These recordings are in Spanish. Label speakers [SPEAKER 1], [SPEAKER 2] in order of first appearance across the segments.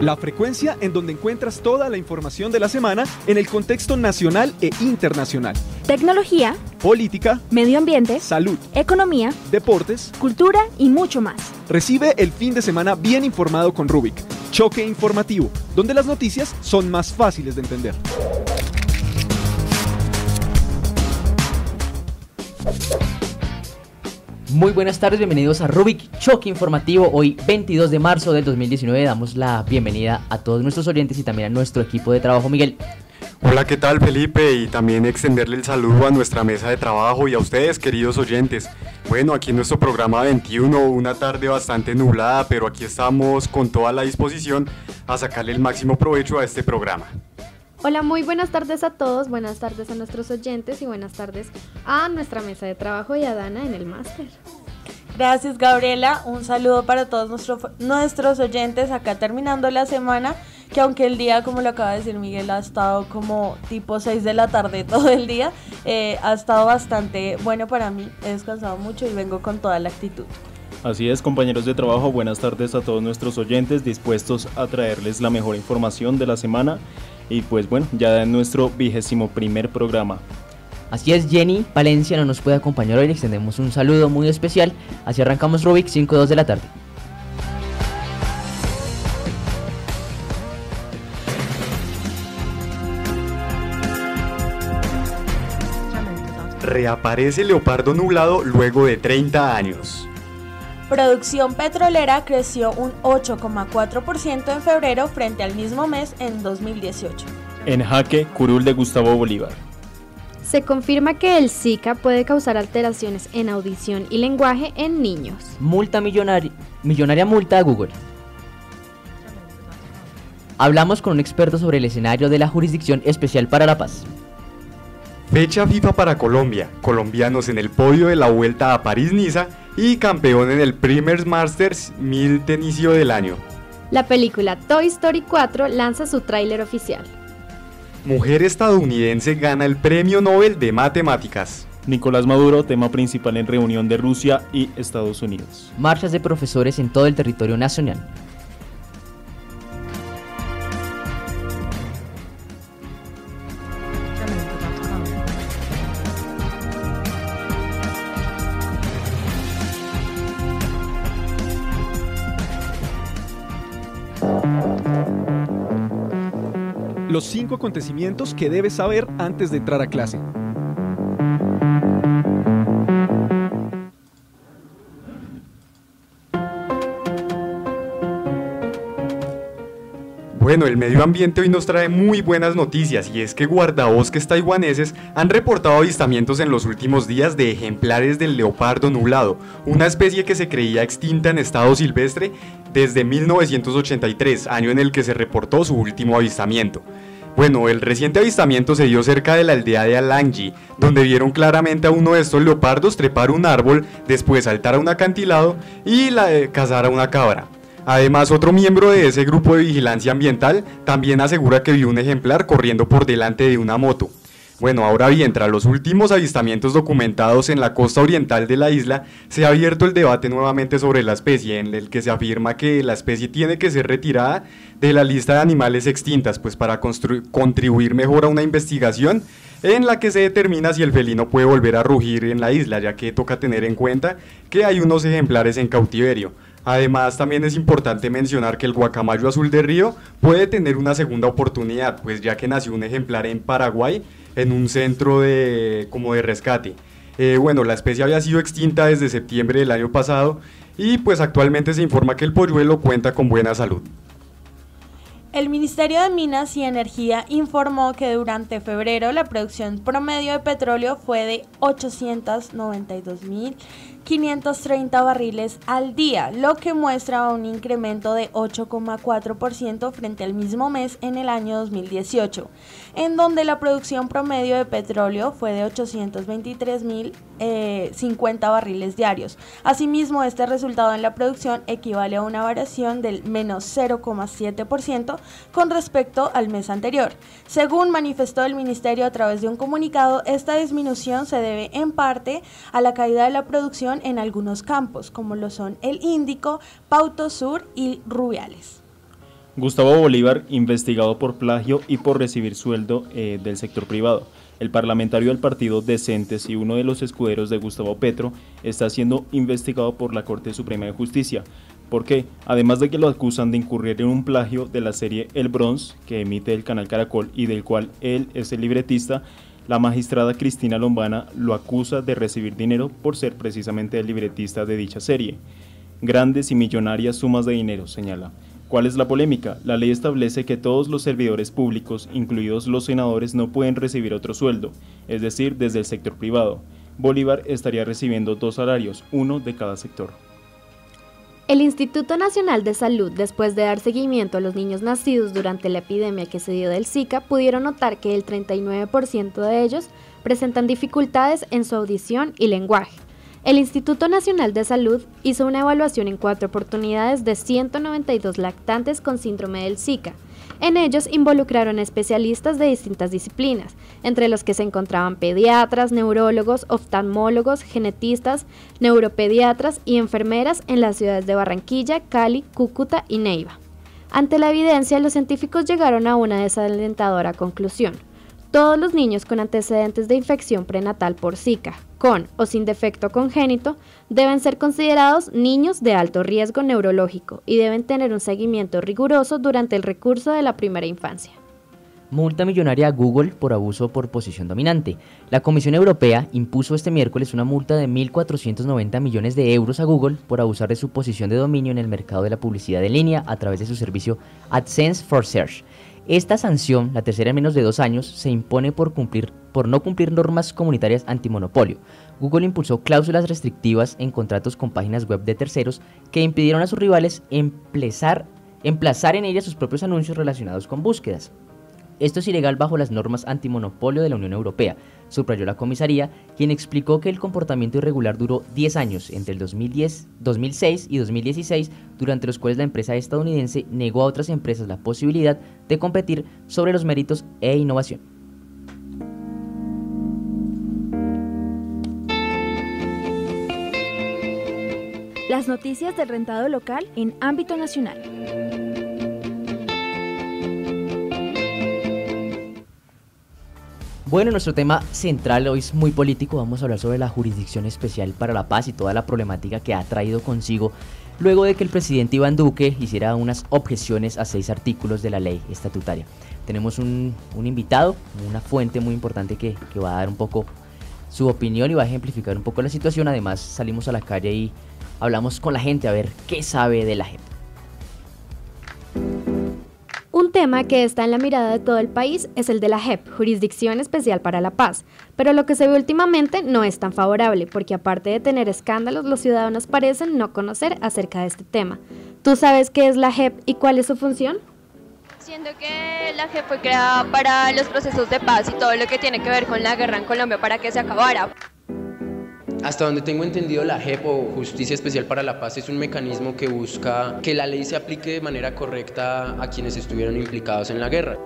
[SPEAKER 1] La frecuencia en donde encuentras toda la información de la semana en el contexto nacional e internacional.
[SPEAKER 2] Tecnología,
[SPEAKER 1] Política,
[SPEAKER 2] medio ambiente,
[SPEAKER 1] salud,
[SPEAKER 2] economía,
[SPEAKER 1] deportes.
[SPEAKER 2] cultura y mucho más.
[SPEAKER 1] Recibe el fin de semana bien informado con Rubik. Choque informativo, donde las noticias son más fáciles de entender.
[SPEAKER 3] Muy buenas tardes, bienvenidos a Rubik Choque Informativo. Hoy 22 de marzo del 2019 damos la bienvenida a todos nuestros oyentes y también a nuestro equipo de trabajo. Miguel,
[SPEAKER 4] Hola, ¿qué tal Felipe? Y también extenderle el saludo a nuestra mesa de trabajo y a ustedes, queridos oyentes. Bueno, aquí en nuestro programa 21, una tarde bastante nublada, pero aquí estamos con toda la disposición a sacarle el máximo provecho a este programa.
[SPEAKER 5] Hola, muy buenas tardes a todos, buenas tardes a nuestros oyentes y buenas tardes a nuestra mesa de trabajo y a Dana en el máster.
[SPEAKER 6] Gracias Gabriela, un saludo para todos nuestro- nuestros oyentes acá terminando la semana, que aunque el día, como lo acaba de decir Miguel, ha estado como tipo 6 de la tarde todo el día, eh, ha estado bastante bueno para mí, he descansado mucho y vengo con toda la actitud.
[SPEAKER 7] Así es, compañeros de trabajo, buenas tardes a todos nuestros oyentes, dispuestos a traerles la mejor información de la semana y pues bueno, ya en nuestro vigésimo primer programa.
[SPEAKER 3] así es, Jenny Valencia no nos puede acompañar hoy, le extendemos un saludo muy especial. Así arrancamos Rubik 5-2 de la tarde.
[SPEAKER 4] Reaparece el leopardo nublado luego de 30 años.
[SPEAKER 6] Producción petrolera creció un 8,4% en febrero frente al mismo mes en 2018.
[SPEAKER 7] En jaque, curul de Gustavo Bolívar.
[SPEAKER 5] Se confirma que el Zika puede causar alteraciones en audición y lenguaje en niños.
[SPEAKER 3] Multa millonaria, millonaria multa a Google. Hablamos con un experto sobre el escenario de la Jurisdicción Especial para la Paz.
[SPEAKER 4] Fecha FIFA para Colombia, colombianos en el podio de la vuelta a París-Niza y campeón en el Primers Masters 1000 de inicio del año.
[SPEAKER 5] La película Toy Story 4 lanza su tráiler oficial.
[SPEAKER 4] Mujer estadounidense gana el Premio Nobel de Matemáticas.
[SPEAKER 7] Nicolás Maduro, tema principal en reunión de Rusia y Estados Unidos.
[SPEAKER 3] Marchas de profesores en todo el territorio nacional.
[SPEAKER 1] Los cinco acontecimientos que debes saber antes de entrar a clase.
[SPEAKER 4] Bueno, el medio ambiente hoy nos trae muy buenas noticias y es que guardabosques taiwaneses han reportado avistamientos en los últimos días de ejemplares del leopardo nublado, una especie que se creía extinta en estado silvestre desde 1983, año en el que se reportó su último avistamiento. Bueno, el reciente avistamiento se dio cerca de la aldea de Alangji, donde vieron claramente a uno de estos leopardos trepar un árbol, después saltar a un acantilado y la, eh, cazar a una cabra. Además, otro miembro de ese grupo de vigilancia ambiental también asegura que vio un ejemplar corriendo por delante de una moto. Bueno, ahora bien, tras los últimos avistamientos documentados en la costa oriental de la isla, se ha abierto el debate nuevamente sobre la especie, en el que se afirma que la especie tiene que ser retirada de la lista de animales extintas, pues para contribuir mejor a una investigación en la que se determina si el felino puede volver a rugir en la isla, ya que toca tener en cuenta que hay unos ejemplares en cautiverio. Además, también es importante mencionar que el guacamayo azul de río puede tener una segunda oportunidad, pues ya que nació un ejemplar en Paraguay en un centro de, como de rescate. Eh, bueno, la especie había sido extinta desde septiembre del año pasado y pues actualmente se informa que el polluelo cuenta con buena salud.
[SPEAKER 6] El Ministerio de Minas y Energía informó que durante febrero la producción promedio de petróleo fue de 530 barriles al día, lo que muestra un incremento de 8,4% frente al mismo mes en el año 2018, en donde la producción promedio de petróleo fue de 823.050 eh, barriles diarios. Asimismo, este resultado en la producción equivale a una variación del menos 0,7% con respecto al mes anterior. Según manifestó el Ministerio a través de un comunicado, esta disminución se debe en parte a la caída de la producción en algunos campos, como lo son el Índico, Pauto Sur y Rubiales.
[SPEAKER 7] Gustavo Bolívar, investigado por plagio y por recibir sueldo eh, del sector privado. El parlamentario del partido Decentes y uno de los escuderos de Gustavo Petro está siendo investigado por la Corte Suprema de Justicia. Porque, además de que lo acusan de incurrir en un plagio de la serie El Bronze, que emite el canal Caracol y del cual él es el libretista, la magistrada Cristina Lombana lo acusa de recibir dinero por ser precisamente el libretista de dicha serie. Grandes y millonarias sumas de dinero, señala. ¿Cuál es la polémica? La ley establece que todos los servidores públicos, incluidos los senadores, no pueden recibir otro sueldo, es decir, desde el sector privado. Bolívar estaría recibiendo dos salarios, uno de cada sector.
[SPEAKER 2] El Instituto Nacional de Salud, después de dar seguimiento a los niños nacidos durante la epidemia que se dio del Zika, pudieron notar que el 39% de ellos presentan dificultades en su audición y lenguaje. El Instituto Nacional de Salud hizo una evaluación en cuatro oportunidades de 192 lactantes con síndrome del Zika, en ellos involucraron especialistas de distintas disciplinas, entre los que se encontraban pediatras, neurólogos, oftalmólogos, genetistas, neuropediatras y enfermeras en las ciudades de Barranquilla, Cali, Cúcuta y Neiva. Ante la evidencia, los científicos llegaron a una desalentadora conclusión. Todos los niños con antecedentes de infección prenatal por Zika, con o sin defecto congénito, deben ser considerados niños de alto riesgo neurológico y deben tener un seguimiento riguroso durante el recurso de la primera infancia.
[SPEAKER 3] Multa millonaria a Google por abuso por posición dominante. La Comisión Europea impuso este miércoles una multa de 1.490 millones de euros a Google por abusar de su posición de dominio en el mercado de la publicidad en línea a través de su servicio AdSense for Search. Esta sanción, la tercera en menos de dos años, se impone por, cumplir, por no cumplir normas comunitarias antimonopolio. Google impulsó cláusulas restrictivas en contratos con páginas web de terceros que impidieron a sus rivales emplazar, emplazar en ellas sus propios anuncios relacionados con búsquedas. Esto es ilegal bajo las normas antimonopolio de la Unión Europea, subrayó la comisaría, quien explicó que el comportamiento irregular duró 10 años, entre el 2010, 2006 y 2016, durante los cuales la empresa estadounidense negó a otras empresas la posibilidad de competir sobre los méritos e innovación.
[SPEAKER 2] Las noticias del rentado local en ámbito nacional.
[SPEAKER 3] Bueno, nuestro tema central hoy es muy político. Vamos a hablar sobre la Jurisdicción Especial para la Paz y toda la problemática que ha traído consigo luego de que el presidente Iván Duque hiciera unas objeciones a seis artículos de la ley estatutaria. Tenemos un, invitado, una fuente muy importante que, que va a dar un poco su opinión y va a ejemplificar un poco la situación. Además, salimos a la calle y hablamos con la gente a ver qué sabe de la JEP.
[SPEAKER 2] Tema que está en la mirada de todo el país es el de la JEP, Jurisdicción Especial para la Paz, pero lo que se ve últimamente no es tan favorable, porque aparte de tener escándalos, los ciudadanos parecen no conocer acerca de este tema. ¿Tú sabes qué es la JEP y cuál es su función?
[SPEAKER 8] Siendo que la JEP fue creada para los procesos de paz y todo lo que tiene que ver con la guerra en Colombia para que se acabara.
[SPEAKER 9] Hasta donde tengo entendido, la JEP o Justicia Especial para la Paz es un mecanismo que busca que la ley se aplique de manera correcta a quienes estuvieron implicados en la guerra.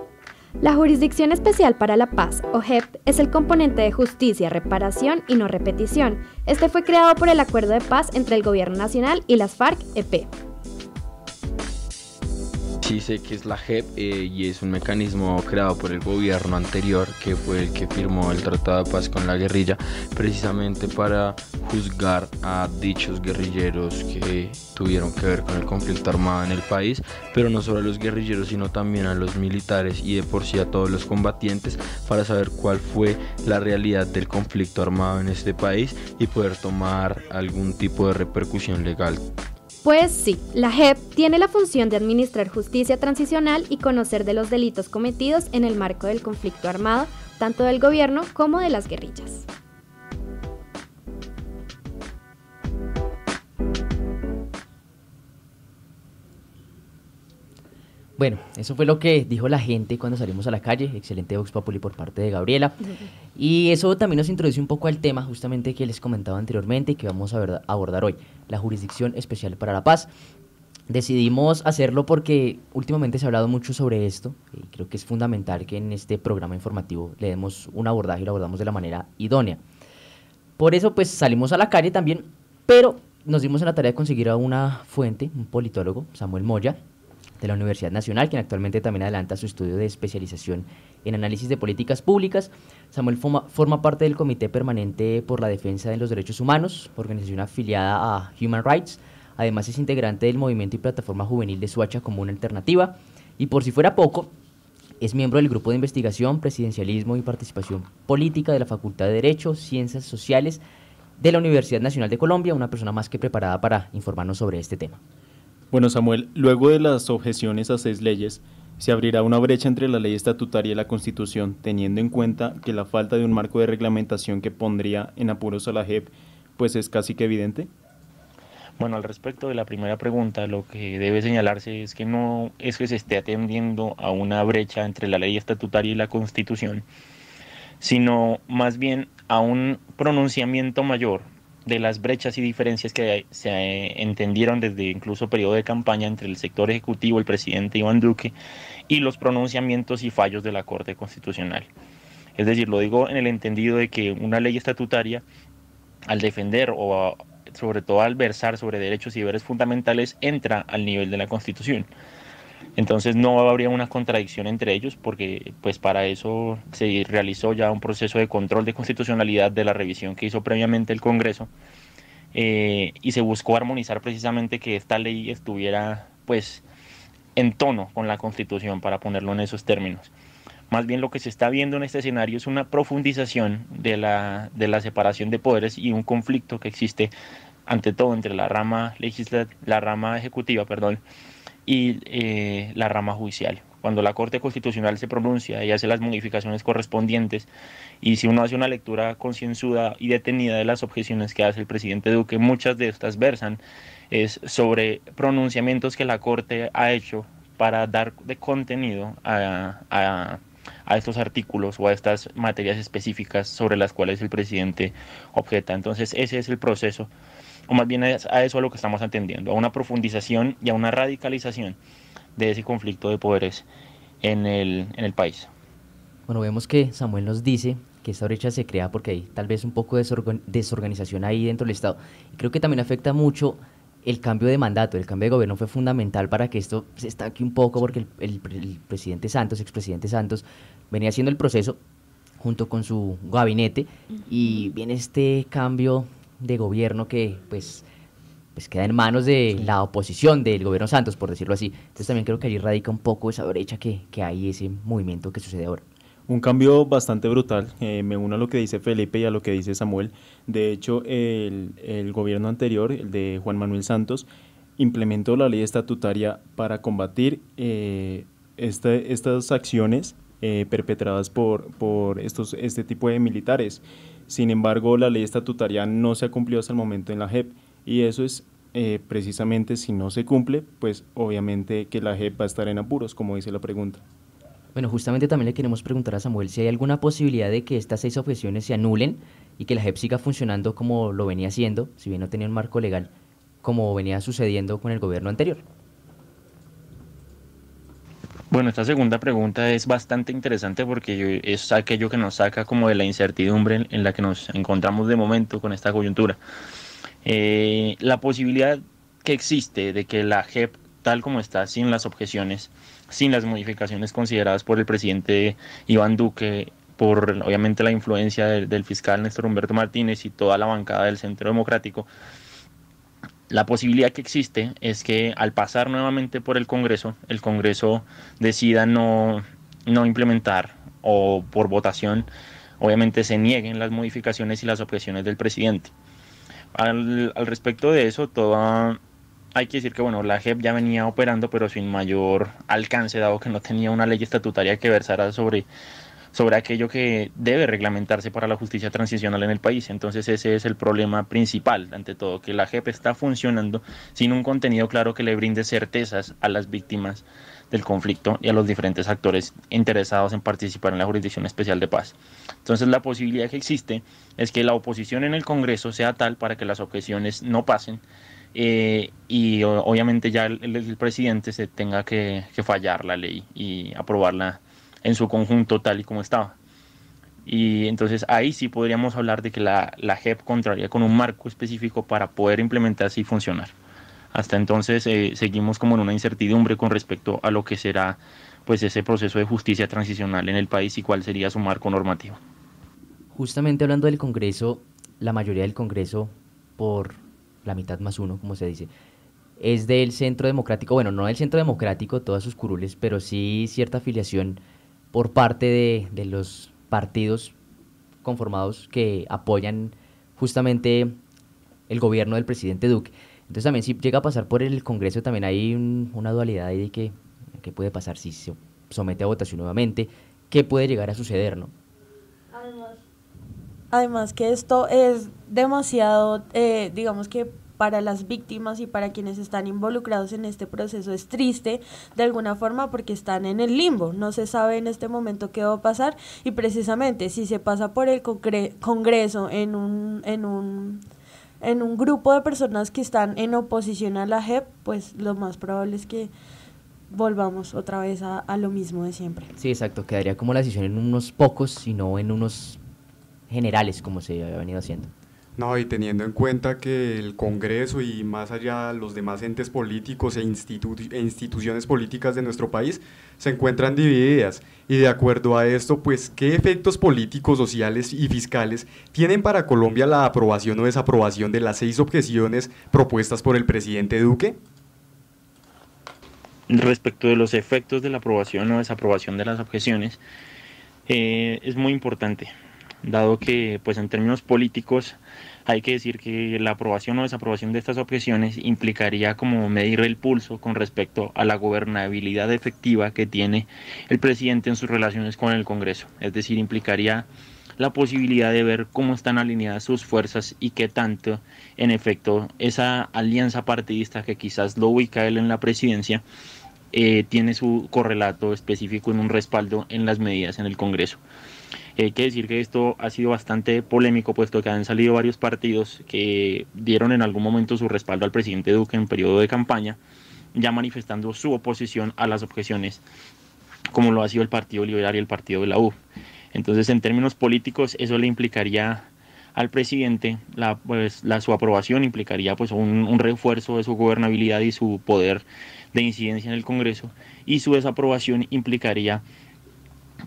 [SPEAKER 2] La Jurisdicción Especial para la Paz, o JEP, es el componente de justicia, reparación y no repetición. Este fue creado por el Acuerdo de Paz entre el Gobierno Nacional y las FARC-EP.
[SPEAKER 10] Sí sé que es la JEP eh, y es un mecanismo creado por el gobierno anterior que fue el que firmó el Tratado de Paz con la guerrilla precisamente para juzgar a dichos guerrilleros que tuvieron que ver con el conflicto armado en el país, pero no solo a los guerrilleros sino también a los militares y de por sí a todos los combatientes para saber cuál fue la realidad del conflicto armado en este país y poder tomar algún tipo de repercusión legal.
[SPEAKER 2] Pues sí, la JEP tiene la función de administrar justicia transicional y conocer de los delitos cometidos en el marco del conflicto armado, tanto del gobierno como de las guerrillas.
[SPEAKER 3] Bueno, eso fue lo que dijo la gente cuando salimos a la calle. Excelente Vox Populi por parte de Gabriela. Y eso también nos introduce un poco al tema justamente que les comentaba anteriormente y que vamos a abordar hoy, la Jurisdicción Especial para la Paz. Decidimos hacerlo porque últimamente se ha hablado mucho sobre esto y creo que es fundamental que en este programa informativo le demos un abordaje y lo abordamos de la manera idónea. Por eso pues salimos a la calle también, pero nos dimos en la tarea de conseguir a una fuente, un politólogo, Samuel Moya, de la Universidad Nacional, quien actualmente también adelanta su estudio de especialización en análisis de políticas públicas. Samuel forma, parte del Comité Permanente por la Defensa de los Derechos Humanos, organización afiliada a Human Rights. Además es integrante del movimiento y plataforma juvenil de Suacha como una alternativa. Y por si fuera poco, es miembro del Grupo de Investigación, Presidencialismo y Participación Política de la Facultad de Derecho, Ciencias Sociales de la Universidad Nacional de Colombia, una persona más que preparada para informarnos sobre este tema.
[SPEAKER 7] Bueno, Samuel, luego de las objeciones a seis leyes, se abrirá una brecha entre la ley estatutaria y la Constitución, teniendo en cuenta que la falta de un marco de reglamentación que pondría en apuros a la JEP, pues es casi que evidente.
[SPEAKER 11] Bueno, al respecto de la primera pregunta, lo que debe señalarse es que no es que se esté atendiendo a una brecha entre la ley estatutaria y la Constitución, sino más bien a un pronunciamiento mayor de las brechas y diferencias que se eh, entendieron desde incluso periodo de campaña entre el sector ejecutivo, el presidente Iván Duque, y los pronunciamientos y fallos de la Corte Constitucional. Es decir, lo digo en el entendido de que una ley estatutaria, al defender o sobre todo al versar sobre derechos y deberes fundamentales, entra al nivel de la Constitución. Entonces no habría una contradicción entre ellos porque pues para eso se realizó ya un proceso de control de constitucionalidad de la revisión que hizo previamente el Congreso eh, y se buscó armonizar precisamente que esta ley estuviera pues en tono con la Constitución para ponerlo en esos términos. Más bien lo que se está viendo en este escenario es una profundización de la, de la separación de poderes y un conflicto que existe ante todo entre la rama legislativa, la rama ejecutiva, perdón, y eh, la rama judicial. Cuando la Corte Constitucional se pronuncia y hace las modificaciones correspondientes, y si uno hace una lectura concienzuda y detenida de las objeciones que hace el presidente Duque, muchas de estas versan es sobre pronunciamientos que la Corte ha hecho para dar de contenido a, a, a, estos artículos o a estas materias específicas sobre las cuales el presidente objeta. Entonces ese es el proceso o más bien a eso a lo que estamos atendiendo, a una profundización y a una radicalización de ese conflicto de poderes en el, en el país.
[SPEAKER 3] Bueno, vemos que Samuel nos dice que esta brecha se crea porque hay tal vez un poco de desorganización ahí dentro del Estado. Y creo que también afecta mucho el cambio de mandato, el cambio de gobierno fue fundamental para que esto se estanque un poco porque el, el, el presidente Santos, expresidente Santos, venía haciendo el proceso junto con su gabinete y viene este cambio de gobierno que pues, pues queda en manos de la oposición del gobierno Santos, por decirlo así. Entonces también creo que allí radica un poco esa brecha que, que hay, ese movimiento que sucede ahora.
[SPEAKER 7] Un cambio bastante brutal, eh, me uno a lo que dice Felipe y a lo que dice Samuel. De hecho, el, el gobierno anterior, el de Juan Manuel Santos, implementó la ley estatutaria para combatir eh, este, estas acciones eh, perpetradas por, por estos, este tipo de militares. Sin embargo, la ley estatutaria no se ha cumplido hasta el momento en la JEP y eso es eh, precisamente si no se cumple, pues obviamente que la JEP va a estar en apuros, como dice la pregunta.
[SPEAKER 3] Bueno, justamente también le queremos preguntar a Samuel si hay alguna posibilidad de que estas seis objeciones se anulen y que la JEP siga funcionando como lo venía haciendo, si bien no tenía un marco legal, como venía sucediendo con el gobierno anterior.
[SPEAKER 11] Bueno, esta segunda pregunta es bastante interesante porque es aquello que nos saca como de la incertidumbre en la que nos encontramos de momento con esta coyuntura. Eh, la posibilidad que existe de que la JEP, tal como está, sin las objeciones, sin las modificaciones consideradas por el presidente Iván Duque, por obviamente la influencia del, del fiscal Néstor Humberto Martínez y toda la bancada del Centro Democrático, la posibilidad que existe es que al pasar nuevamente por el Congreso, el Congreso decida no, no implementar o por votación, obviamente se nieguen las modificaciones y las objeciones del presidente. Al, al respecto de eso, toda, hay que decir que bueno, la JEP ya venía operando, pero sin mayor alcance, dado que no tenía una ley estatutaria que versara sobre sobre aquello que debe reglamentarse para la justicia transicional en el país. Entonces ese es el problema principal, ante todo, que la JEP está funcionando sin un contenido claro que le brinde certezas a las víctimas del conflicto y a los diferentes actores interesados en participar en la Jurisdicción Especial de Paz. Entonces la posibilidad que existe es que la oposición en el Congreso sea tal para que las objeciones no pasen eh, y obviamente ya el, presidente se tenga que, fallar la ley y aprobarla en su conjunto tal y como estaba. Y entonces ahí sí podríamos hablar de que la, la JEP contraría con un marco específico para poder implementarse y funcionar. Hasta entonces eh, seguimos como en una incertidumbre con respecto a lo que será pues ese proceso de justicia transicional en el país y cuál sería su marco normativo.
[SPEAKER 3] Justamente hablando del Congreso, la mayoría del Congreso, por la mitad más uno, como se dice, es del Centro Democrático, bueno, no del Centro Democrático, todas sus curules, pero sí cierta afiliación por parte de, de los partidos conformados que apoyan justamente el gobierno del presidente Duque. Entonces también si llega a pasar por el Congreso también hay una dualidad ahí de que, qué puede pasar si se somete a votación nuevamente, qué puede llegar a suceder, ¿no?
[SPEAKER 6] Además, que esto es demasiado, eh, digamos que para las víctimas y para quienes están involucrados en este proceso es triste de alguna forma porque están en el limbo, no se sabe en este momento qué va a pasar y precisamente si se pasa por el Congreso en un, en un en un grupo de personas que están en oposición a la JEP, pues lo más probable es que volvamos otra vez a, a, lo mismo de siempre.
[SPEAKER 3] Sí, exacto, quedaría como la decisión en unos pocos y no en unos generales como se había venido haciendo.
[SPEAKER 4] No, y teniendo en cuenta que el Congreso y más allá los demás entes políticos e, e, instituciones políticas de nuestro país se encuentran divididas. Y de acuerdo a esto, pues, ¿qué efectos políticos, sociales y fiscales tienen para Colombia la aprobación o desaprobación de las seis objeciones propuestas por el presidente Duque?
[SPEAKER 11] Respecto de los efectos de la aprobación o desaprobación de las objeciones, eh, es muy importante dado que pues en términos políticos hay que decir que la aprobación o desaprobación de estas objeciones implicaría como medir el pulso con respecto a la gobernabilidad efectiva que tiene el presidente en sus relaciones con el Congreso, es decir, implicaría la posibilidad de ver cómo están alineadas sus fuerzas y qué tanto, en efecto, esa alianza partidista que quizás lo ubica él en la presidencia, eh, tiene su correlato específico en un respaldo en las medidas en el Congreso. Hay que decir que esto ha sido bastante polémico, puesto que han salido varios partidos que dieron en algún momento su respaldo al presidente Duque en periodo de campaña, ya manifestando su oposición a las objeciones, como lo ha sido el Partido Liberal y el Partido de la U. Entonces, en términos políticos, eso le implicaría al presidente, la, pues, su aprobación implicaría pues un, un, refuerzo de su gobernabilidad y su poder de incidencia en el Congreso, y su desaprobación implicaría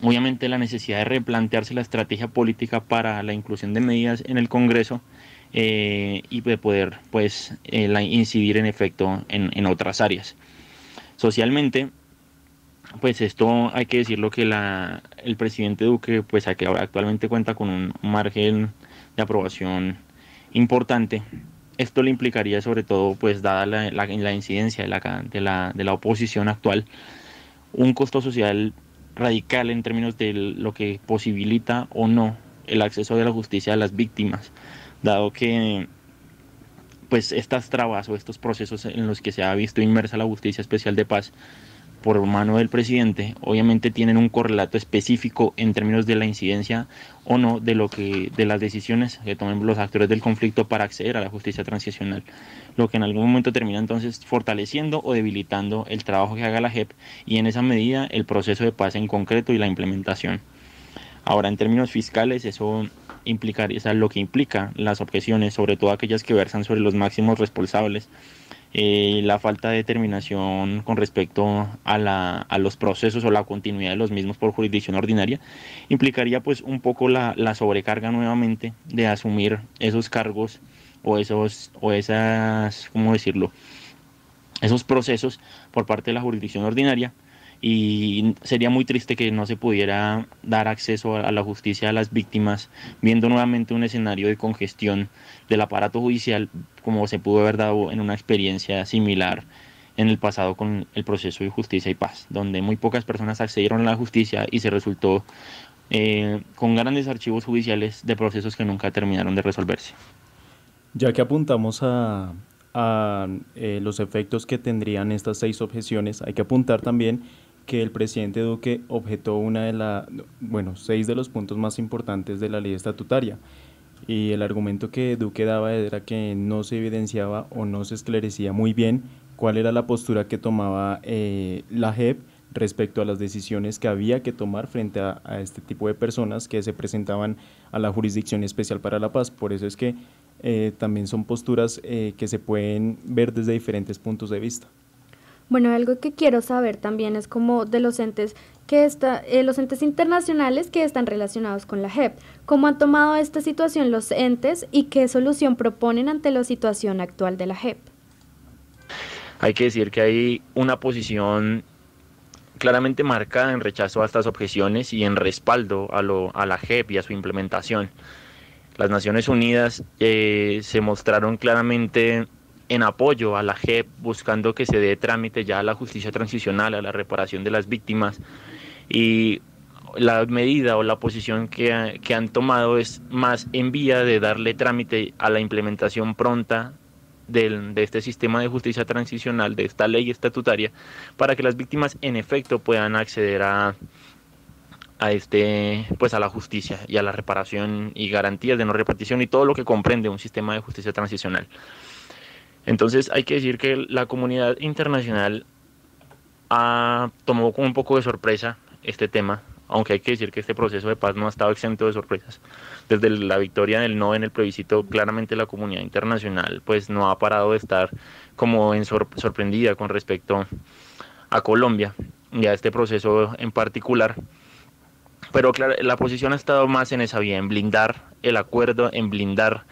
[SPEAKER 11] obviamente la necesidad de replantearse la estrategia política para la inclusión de medidas en el Congreso eh, y de poder pues eh, incidir en efecto en, otras áreas. Socialmente, pues esto hay que decirlo que la, el presidente Duque pues actualmente cuenta con un margen de aprobación importante. Esto le implicaría sobre todo pues dada la, la, incidencia de la, de, la, de la oposición actual un costo social radical en términos de lo que posibilita o no el acceso de la justicia a las víctimas, dado que pues estas trabas o estos procesos en los que se ha visto inmersa la justicia especial de paz por mano del presidente, obviamente tienen un correlato específico en términos de la incidencia o no de lo que de las decisiones que tomen los actores del conflicto para acceder a la justicia transicional, lo que en algún momento termina entonces fortaleciendo o debilitando el trabajo que haga la JEP y en esa medida el proceso de paz en concreto y la implementación. Ahora, en términos fiscales, eso implicaría, o lo que implica las objeciones, sobre todo aquellas que versan sobre los máximos responsables, eh, la falta de determinación con respecto a, la, a, los procesos o la continuidad de los mismos por jurisdicción ordinaria, implicaría pues un poco la, la sobrecarga nuevamente de asumir esos cargos o esos, o esas, ¿cómo decirlo? esos procesos por parte de la jurisdicción ordinaria y sería muy triste que no se pudiera dar acceso a la justicia a las víctimas, viendo nuevamente un escenario de congestión del aparato judicial como se pudo haber dado en una experiencia similar en el pasado con el proceso de justicia y paz, donde muy pocas personas accedieron a la justicia y se resultó eh, con grandes archivos judiciales de procesos que nunca terminaron de resolverse.
[SPEAKER 7] Ya que apuntamos a, eh, los efectos que tendrían estas seis objeciones, hay que apuntar también que el presidente Duque objetó una de la, bueno, seis de los puntos más importantes de la ley estatutaria. Y el argumento que Duque daba era que no se evidenciaba o no se esclarecía muy bien cuál era la postura que tomaba eh, la JEP respecto a las decisiones que había que tomar frente a, este tipo de personas que se presentaban a la Jurisdicción Especial para la Paz. Por eso es que eh, también son posturas eh, que se pueden ver desde diferentes puntos de vista.
[SPEAKER 2] Bueno, algo que quiero saber también es como de los entes que está, eh, los entes internacionales que están relacionados con la JEP. ¿Cómo han tomado esta situación los entes y qué solución proponen ante la situación actual de la JEP?
[SPEAKER 11] Hay que decir que hay una posición claramente marcada en rechazo a estas objeciones y en respaldo a, lo, a la JEP y a su implementación. Las Naciones Unidas eh, se mostraron claramente en apoyo a la JEP, buscando que se dé trámite ya a la justicia transicional, a la reparación de las víctimas. Y la medida o la posición que, que han tomado es más en vía de darle trámite a la implementación pronta del, de este sistema de justicia transicional, de esta ley estatutaria, para que las víctimas en efecto puedan acceder a, a este pues a la justicia y a la reparación y garantías de no repartición y todo lo que comprende un sistema de justicia transicional. Entonces hay que decir que la comunidad internacional ha, tomó con un poco de sorpresa este tema, aunque hay que decir que este proceso de paz no ha estado exento de sorpresas. Desde la victoria del no en el plebiscito, claramente la comunidad internacional pues no ha parado de estar como en sorprendida con respecto a Colombia y a este proceso en particular. Pero claro, la posición ha estado más en esa vía, en blindar el acuerdo, en blindar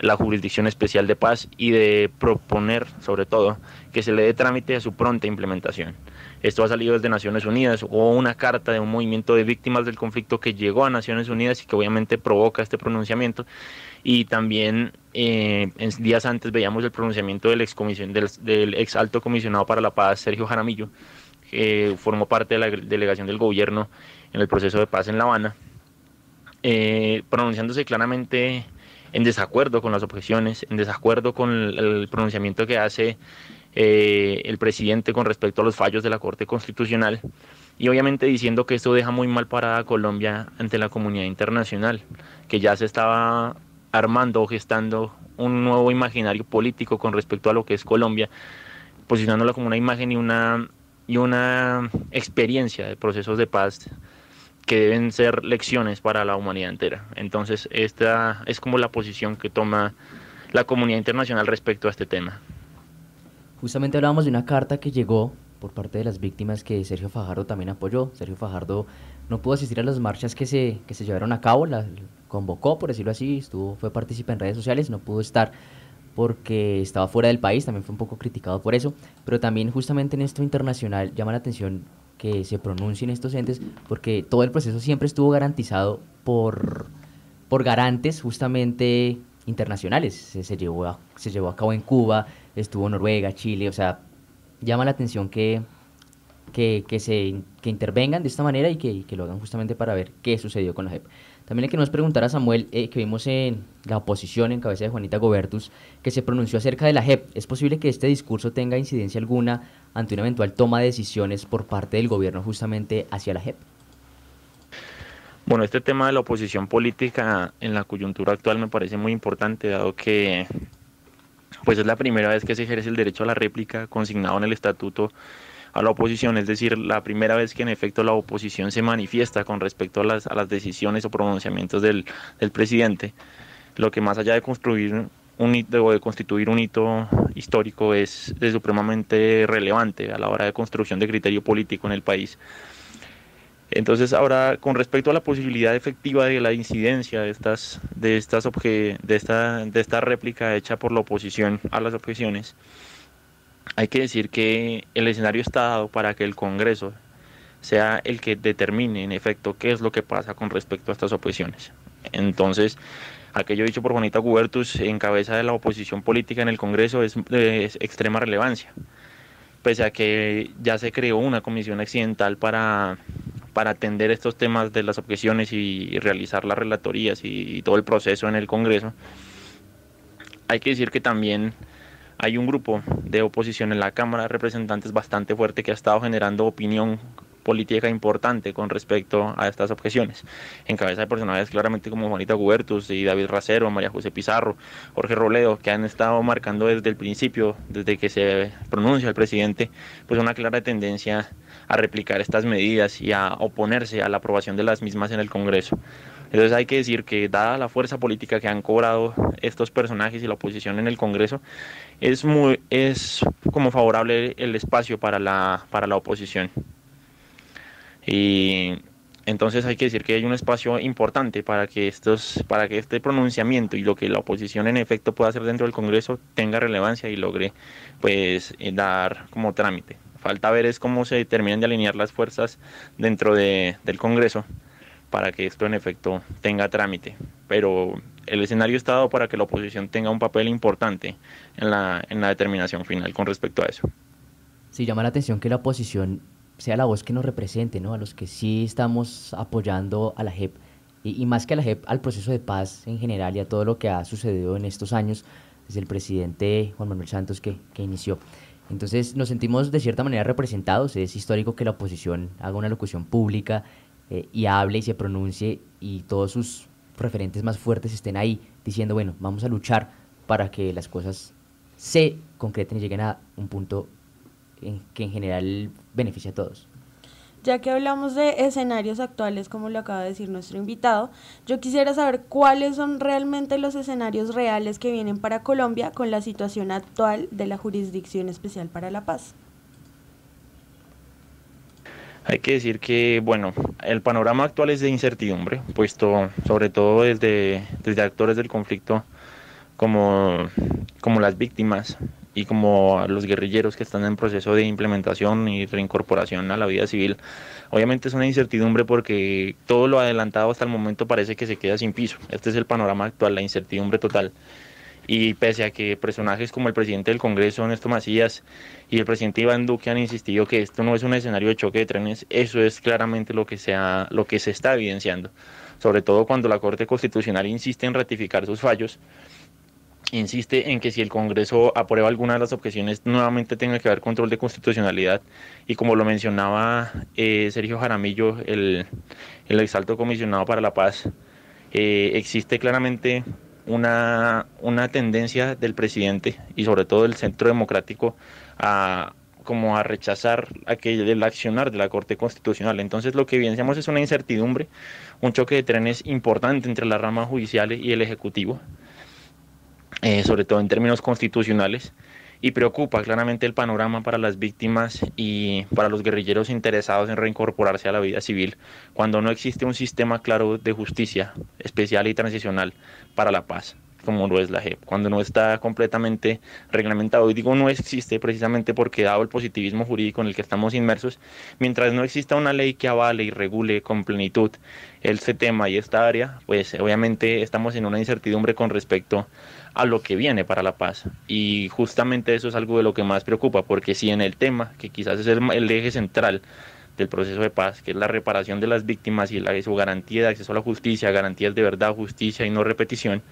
[SPEAKER 11] la Jurisdicción Especial de Paz y de proponer, sobre todo, que se le dé trámite a su pronta implementación. Esto ha salido desde Naciones Unidas. Hubo una carta de un movimiento de víctimas del conflicto que llegó a Naciones Unidas y que obviamente provoca este pronunciamiento. Y también eh, días antes veíamos el pronunciamiento del ex, del, del ex alto comisionado para la paz, Sergio Jaramillo, que formó parte de la delegación del gobierno en el proceso de paz en La Habana, eh, pronunciándose claramente en desacuerdo con las objeciones, en desacuerdo con el, pronunciamiento que hace eh, el presidente con respecto a los fallos de la Corte Constitucional y obviamente diciendo que esto deja muy mal parada a Colombia ante la comunidad internacional, que ya se estaba armando o gestando un nuevo imaginario político con respecto a lo que es Colombia, posicionándola como una imagen y una, y una experiencia de procesos de paz que deben ser lecciones para la humanidad entera. Entonces, esta es como la posición que toma la comunidad internacional respecto a este tema.
[SPEAKER 3] Justamente hablábamos de una carta que llegó por parte de las víctimas que Sergio Fajardo también apoyó. Sergio Fajardo no pudo asistir a las marchas que se, que se llevaron a cabo, la convocó, por decirlo así, estuvo, fue participante en redes sociales, no pudo estar porque estaba fuera del país, también fue un poco criticado por eso, pero también justamente en esto internacional llama la atención que se pronuncien estos entes, porque todo el proceso siempre estuvo garantizado por, por garantes justamente internacionales. Se, llevó a, se llevó a cabo en Cuba, estuvo Noruega, Chile, o sea, llama la atención que, que, se, que intervengan de esta manera y que, que, lo hagan justamente para ver qué sucedió con la JEP. También le queremos preguntar a Samuel, eh, que vimos en la oposición en cabeza de Juanita Gobertus, que se pronunció acerca de la JEP. ¿Es posible que este discurso tenga incidencia alguna ante una eventual toma de decisiones por parte del gobierno justamente hacia la JEP?
[SPEAKER 11] Bueno, este tema de la oposición política en la coyuntura actual me parece muy importante, dado que pues es la primera vez que se ejerce el derecho a la réplica consignado en el estatuto a la oposición, es decir, la primera vez que en efecto la oposición se manifiesta con respecto a las, a las decisiones o pronunciamientos del, del presidente, lo que más allá de construir un hito o de constituir un hito histórico es, supremamente relevante a la hora de construcción de criterio político en el país. Entonces, ahora, con respecto a la posibilidad efectiva de la incidencia de estas, de estas de esta, de esta réplica hecha por la oposición a las objeciones, hay que decir que el escenario está dado para que el Congreso sea el que determine en efecto qué es lo que pasa con respecto a estas objeciones. Entonces, aquello dicho por Juanita Gubertus en cabeza de la oposición política en el Congreso es de extrema relevancia, pese a que ya se creó una comisión accidental para, para atender estos temas de las objeciones y, realizar las relatorías y todo el proceso en el Congreso. Hay que decir que también hay un grupo de oposición en la Cámara de Representantes bastante fuerte que ha estado generando opinión política importante con respecto a estas objeciones, en cabeza de personajes claramente como Juanita Gubertus y David Racero, María José Pizarro, Jorge Robledo, que han estado marcando desde el principio, desde que se pronuncia el presidente, pues una clara tendencia a replicar estas medidas y a oponerse a la aprobación de las mismas en el Congreso. Entonces hay que decir que dada la fuerza política que han cobrado estos personajes y la oposición en el Congreso, es muy es como favorable el espacio para la para la oposición. Y entonces hay que decir que hay un espacio importante para que estos para que este pronunciamiento y lo que la oposición en efecto pueda hacer dentro del Congreso tenga relevancia y logre pues eh, dar como trámite. Falta ver es cómo se terminan de alinear las fuerzas dentro de, del Congreso para que esto en efecto tenga trámite. Pero el escenario está dado para que la oposición tenga un papel importante en la, en la determinación final con respecto a eso.
[SPEAKER 3] Sí, llama la atención que la oposición sea la voz que nos represente, ¿no? A los que sí estamos apoyando a la JEP y, y, más que a la JEP, al proceso de paz en general y a todo lo que ha sucedido en estos años desde el presidente Juan Manuel Santos que, que inició. Entonces nos sentimos de cierta manera representados, es histórico que la oposición haga una locución pública eh, y hable y se pronuncie y todos sus referentes más fuertes estén ahí diciendo, bueno, vamos a luchar para que las cosas se concreten y lleguen a un punto en que en general beneficie a todos.
[SPEAKER 6] Ya que hablamos de escenarios actuales, como lo acaba de decir nuestro invitado, yo quisiera saber cuáles son realmente los escenarios reales que vienen para Colombia con la situación actual de la Jurisdicción Especial para la Paz.
[SPEAKER 11] Hay que decir que, bueno, el panorama actual es de incertidumbre, puesto sobre todo desde, desde actores del conflicto como, como las víctimas y como los guerrilleros que están en proceso de implementación y reincorporación a la vida civil. Obviamente es una incertidumbre porque todo lo adelantado hasta el momento parece que se queda sin piso. Este es el panorama actual, la incertidumbre total y pese a que personajes como el presidente del Congreso, Néstor Macías, y el presidente Iván Duque han insistido que esto no es un escenario de choque de trenes, eso es claramente lo que se, ha, lo que se está evidenciando, sobre todo cuando la Corte Constitucional insiste en ratificar sus fallos, insiste en que si el Congreso aprueba alguna de las objeciones nuevamente tenga que haber control de constitucionalidad. Y como lo mencionaba eh, Sergio Jaramillo, el, el exalto comisionado para la paz, eh, existe claramente una, una tendencia del presidente y sobre todo del centro democrático a como a rechazar aquel, el accionar de la Corte Constitucional. Entonces lo que evidenciamos es una incertidumbre, un choque de trenes importante entre la rama judicial y el Ejecutivo, eh, sobre todo en términos constitucionales, y preocupa claramente el panorama para las víctimas y para los guerrilleros interesados en reincorporarse a la vida civil cuando no existe un sistema claro de justicia especial y transicional para la paz como lo es la JEP, cuando no está completamente reglamentado. Y digo no existe precisamente porque dado el positivismo jurídico en el que estamos inmersos, mientras no exista una ley que avale y regule con plenitud este tema y esta área, pues obviamente estamos en una incertidumbre con respecto lo que viene para la paz. Y justamente eso es algo de lo que más preocupa, porque si en el tema, que quizás es el, eje central del proceso de paz, que es la reparación de las víctimas y la, su garantía de acceso a la justicia, garantías de verdad, justicia y no repetición,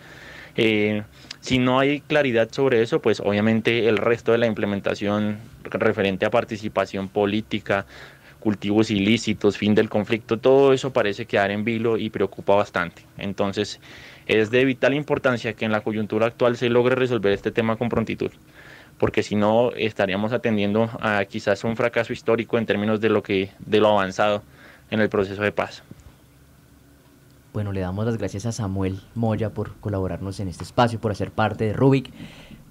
[SPEAKER 11] eh, si no hay claridad sobre eso, pues obviamente el resto de la implementación referente a participación política, cultivos ilícitos, fin del conflicto, todo eso parece quedar en vilo y preocupa bastante. Entonces, es de vital importancia que en la coyuntura actual se logre resolver este tema con prontitud, porque si no estaríamos atendiendo a quizás un fracaso histórico en términos de lo que de lo avanzado en el proceso de paz.
[SPEAKER 3] Bueno, le damos las gracias a Samuel Moya por colaborarnos en este espacio, por hacer parte de Rubik,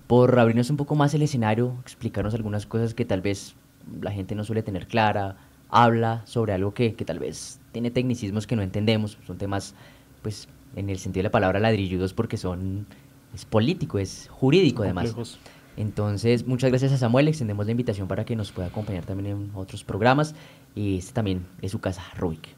[SPEAKER 3] por abrirnos un poco más el escenario, explicarnos algunas cosas que tal vez la gente no suele tener clara, habla sobre algo que, que tal vez tiene tecnicismos que no entendemos, son temas pues en el sentido de la palabra ladrilludos porque son es político, es jurídico además. Entonces, muchas gracias a Samuel, extendemos la invitación para que nos pueda acompañar también en otros programas y este también es su casa, Rubik.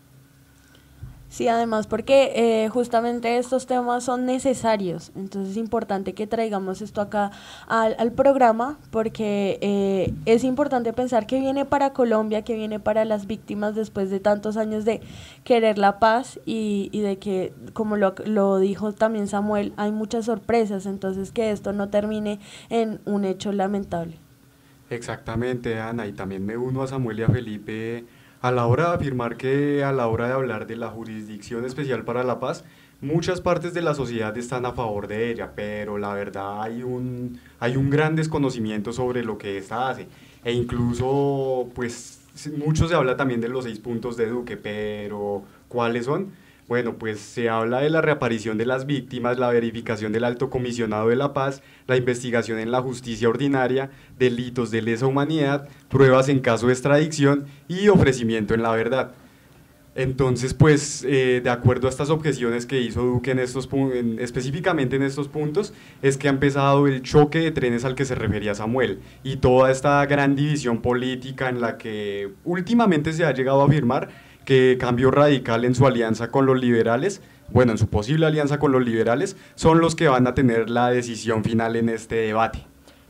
[SPEAKER 6] Sí, además porque eh, justamente estos temas son necesarios, entonces es importante que traigamos esto acá al, al programa porque eh, es importante pensar que viene para Colombia, que viene para las víctimas después de tantos años de querer la paz y, y de que, como lo, lo dijo también Samuel, hay muchas sorpresas, entonces que esto no termine en un hecho lamentable.
[SPEAKER 4] Exactamente, Ana, y también me uno a Samuel y a Felipe a la hora de afirmar que a la hora de hablar de la Jurisdicción Especial para la Paz, muchas partes de la sociedad están a favor de ella, pero la verdad hay un, hay un gran desconocimiento sobre lo que esta hace. E incluso, pues, mucho se habla también de los seis puntos de Duque, pero ¿cuáles son? Bueno, pues se habla de la reaparición de las víctimas, la verificación del alto comisionado de la paz, la investigación en la justicia ordinaria, delitos de lesa humanidad, pruebas en caso de extradición y ofrecimiento en la verdad. Entonces, pues, eh, de acuerdo a estas objeciones que hizo Duque en estos en, específicamente en estos puntos, es que ha empezado el choque de trenes al que se refería Samuel y toda esta gran división política en la que últimamente se ha llegado a afirmar que Cambio Radical en su alianza con los liberales, bueno, en su posible alianza con los liberales, son los que van a tener la decisión final en este debate.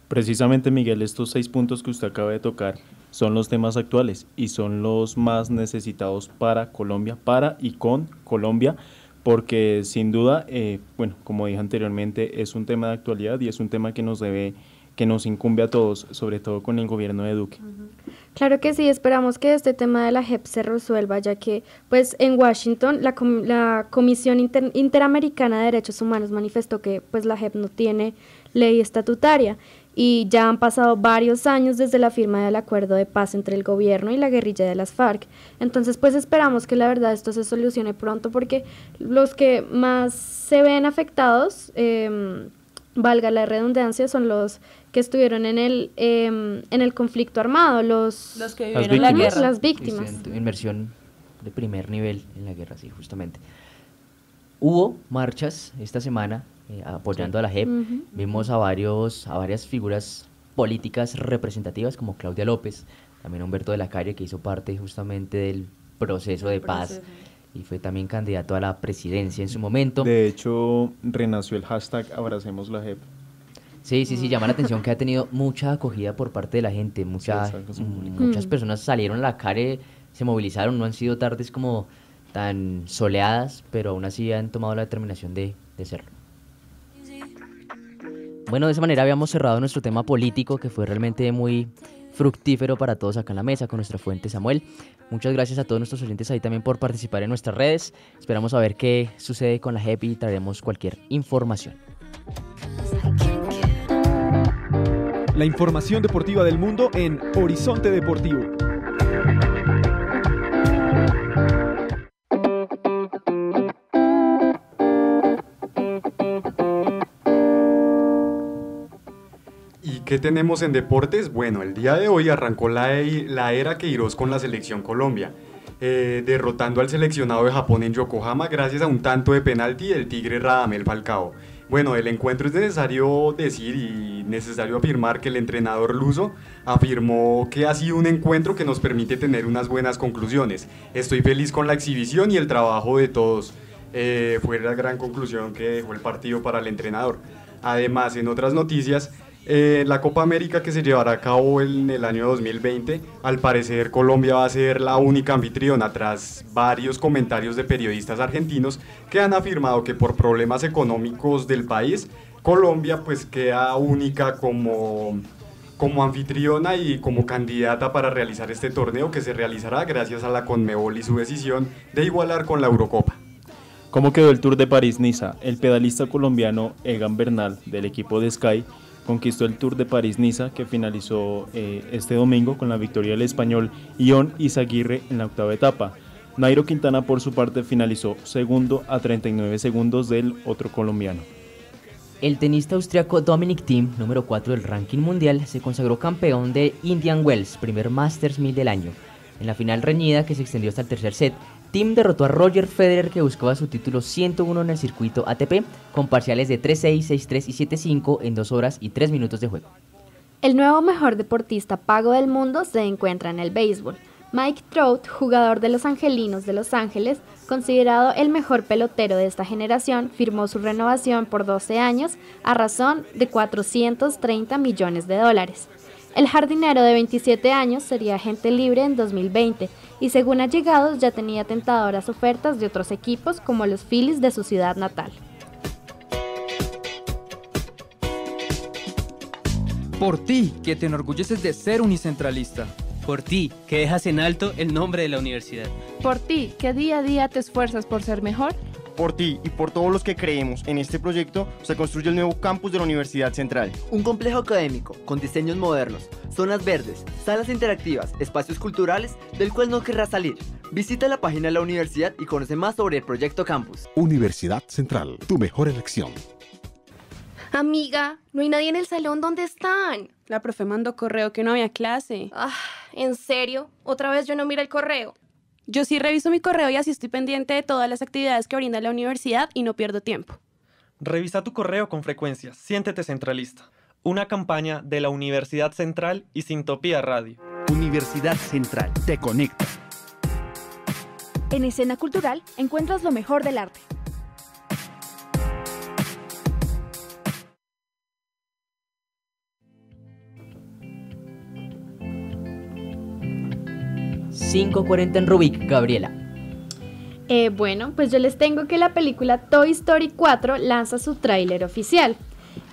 [SPEAKER 7] Precisamente, Miguel, estos seis puntos que usted acaba de tocar son los temas actuales y son los más necesitados para Colombia, para y con Colombia, porque sin duda, eh, bueno, como dije anteriormente, es un tema de actualidad y es un tema que nos debe, que nos incumbe a todos, sobre todo con el gobierno de Duque.
[SPEAKER 2] Claro que sí, esperamos que este tema de la JEP se resuelva, ya que pues en Washington la, la Comisión Interamericana de Derechos Humanos manifestó que pues la JEP no tiene ley estatutaria y ya han pasado varios años desde la firma del acuerdo de paz entre el gobierno y la guerrilla de las FARC. Entonces, pues esperamos que la verdad esto se solucione pronto porque los que más se ven afectados, eh, valga la redundancia, son los que estuvieron en el em, en el conflicto armado, los,
[SPEAKER 6] los que vivieron la guerra,
[SPEAKER 2] las víctimas.
[SPEAKER 3] inversión de primer nivel en la guerra, sí, justamente. Hubo marchas esta semana eh, apoyando a la JEP. Vimos a varios a varias figuras políticas representativas como Claudia López, también Humberto de la Calle que hizo parte justamente del proceso de paz y fue también candidato a la presidencia en su momento.
[SPEAKER 7] De hecho, renació el hashtag Abracemos la JEP.
[SPEAKER 3] Sí, sí, sí, llama la atención que ha tenido mucha acogida por parte de la gente. Mucha, mm, muchas personas salieron a la calle, se movilizaron, no han sido tardes como tan soleadas, pero aún así han tomado la determinación de, de serlo. Bueno, de esa manera habíamos cerrado nuestro tema político, que fue realmente muy fructífero para todos acá en la mesa con nuestra fuente Samuel. Muchas gracias a todos nuestros oyentes ahí también por participar en nuestras redes. Esperamos a ver qué sucede con la JEP y traeremos cualquier información.
[SPEAKER 1] La información deportiva del mundo en Horizonte Deportivo.
[SPEAKER 4] ¿Y qué tenemos en deportes? Bueno, el día de hoy arrancó la, la era Queiroz con la selección Colombia. Eh, derrotando al seleccionado de Japón en Yokohama gracias a un tanto de penalti del Tigre Radamel Falcao. Bueno, del encuentro es necesario decir y necesario afirmar que el entrenador luso afirmó que ha sido un encuentro que nos permite tener unas buenas conclusiones. Estoy feliz con la exhibición y el trabajo de todos. Eh, fue la gran conclusión que dejó el partido para el entrenador. Además, en otras noticias, eh, la Copa América que se llevará a cabo en el año 2020, al parecer Colombia va a ser la única anfitriona tras varios comentarios de periodistas argentinos que han afirmado que por problemas económicos del país, Colombia pues queda única como, como anfitriona y como candidata para realizar este torneo que se realizará gracias a la Conmebol y su decisión de igualar con la Eurocopa.
[SPEAKER 7] ¿Cómo quedó el Tour de París-Niza? El pedalista colombiano Egan Bernal del equipo de Sky conquistó el Tour de París-Niza que finalizó eh, este domingo con la victoria del español Ion Izaguirre en la octava etapa. Nairo Quintana por su parte finalizó segundo a 39 segundos del otro colombiano.
[SPEAKER 3] El tenista austriaco Dominic Thiem, número 4 del ranking mundial, se consagró campeón de Indian Wells, primer Masters 1000 del año. En la final reñida, que se extendió hasta el tercer set, Tim derrotó a Roger Federer que buscaba su título 101 en el circuito ATP con parciales de 3-6, 6-3 y 7-5 en 2 horas y 3 minutos de juego.
[SPEAKER 2] El nuevo mejor deportista pago del mundo se encuentra en el béisbol. Mike Trout, jugador de los Angelinos de Los Ángeles, considerado el mejor pelotero de esta generación, firmó su renovación por 12 años a razón de 430 millones de dólares. El jardinero de 27 años sería agente libre en 2020 y según allegados ya tenía tentadoras ofertas de otros equipos como los Phillies de su ciudad natal.
[SPEAKER 12] Por ti, que te enorgulleces de ser unicentralista.
[SPEAKER 13] Por ti, que dejas en alto el nombre de la universidad.
[SPEAKER 14] Por ti, que día a día te esfuerzas por ser mejor.
[SPEAKER 15] Por ti y por todos los que creemos en este proyecto, se construye el nuevo campus de la Universidad Central.
[SPEAKER 16] Un complejo académico con diseños modernos, zonas verdes, salas interactivas, espacios culturales, del cual no querrás salir. Visita la página de la universidad y conoce más sobre el proyecto campus.
[SPEAKER 17] Universidad Central, tu mejor elección.
[SPEAKER 18] Amiga, no hay nadie en el salón. ¿Dónde están?
[SPEAKER 14] La profe mandó correo que no había clase.
[SPEAKER 18] Ah, ¿en serio? ¿Otra vez yo no miro el correo?
[SPEAKER 14] Yo sí reviso mi correo y así estoy pendiente de todas las actividades que brinda la universidad y no pierdo tiempo.
[SPEAKER 19] Revisa tu correo con frecuencia. Siéntete centralista. Una campaña de la Universidad Central y Sintopía Radio.
[SPEAKER 17] Universidad Central te conecta.
[SPEAKER 20] En escena cultural encuentras lo mejor del arte
[SPEAKER 3] 5.40 en Rubik, Gabriela.
[SPEAKER 2] Eh, bueno, pues yo les tengo que la película Toy Story 4 lanza su tráiler oficial.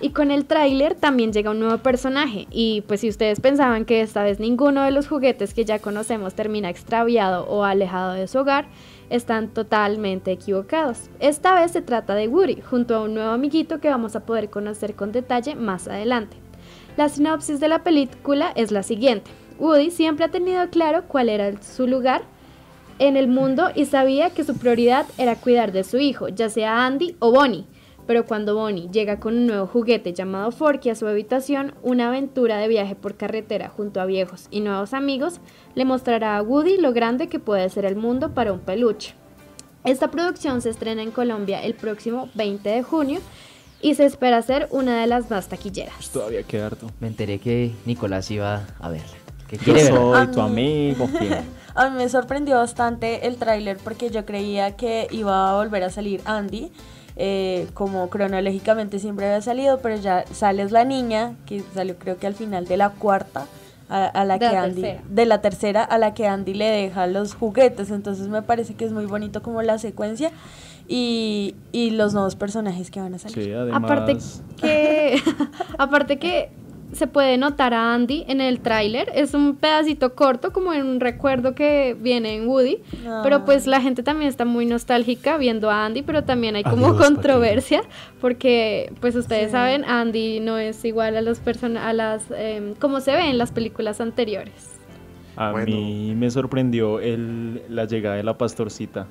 [SPEAKER 2] Y con el tráiler también llega un nuevo personaje. Y pues si ustedes pensaban que esta vez ninguno de los juguetes que ya conocemos termina extraviado o alejado de su hogar, están totalmente equivocados. Esta vez se trata de Woody, junto a un nuevo amiguito que vamos a poder conocer con detalle más adelante. La sinopsis de la película es la siguiente. Woody siempre ha tenido claro cuál era su lugar en el mundo y sabía que su prioridad era cuidar de su hijo, ya sea Andy o Bonnie. Pero cuando Bonnie llega con un nuevo juguete llamado Forky a su habitación, una aventura de viaje por carretera junto a viejos y nuevos amigos le mostrará a Woody lo grande que puede ser el mundo para un peluche. Esta producción se estrena en Colombia el próximo 20 de junio y se espera ser una de las más taquilleras.
[SPEAKER 7] Pues todavía queda harto.
[SPEAKER 3] Me enteré que Nicolás iba a verla.
[SPEAKER 7] Yo soy tu amigo.
[SPEAKER 6] A mí me sorprendió bastante el tráiler porque yo creía que iba a volver a salir Andy. Eh, como cronológicamente siempre había salido, pero ya sale la niña, que salió creo que al final de la cuarta, a, la que Andy, de la tercera a la que Andy le deja los juguetes, entonces me parece que es muy bonito como la secuencia y, y los nuevos personajes que van a salir.
[SPEAKER 2] Aparte que, aparte que se puede notar a Andy en el tráiler. Es un pedacito corto, como en un recuerdo que viene en Woody. Pero pues la gente también está muy nostálgica viendo a Andy, pero también hay como controversia, porque pues ustedes saben, Andy no es igual a los a las eh, como se ve en las películas anteriores.
[SPEAKER 7] A mí me sorprendió el, la llegada de la pastorcita.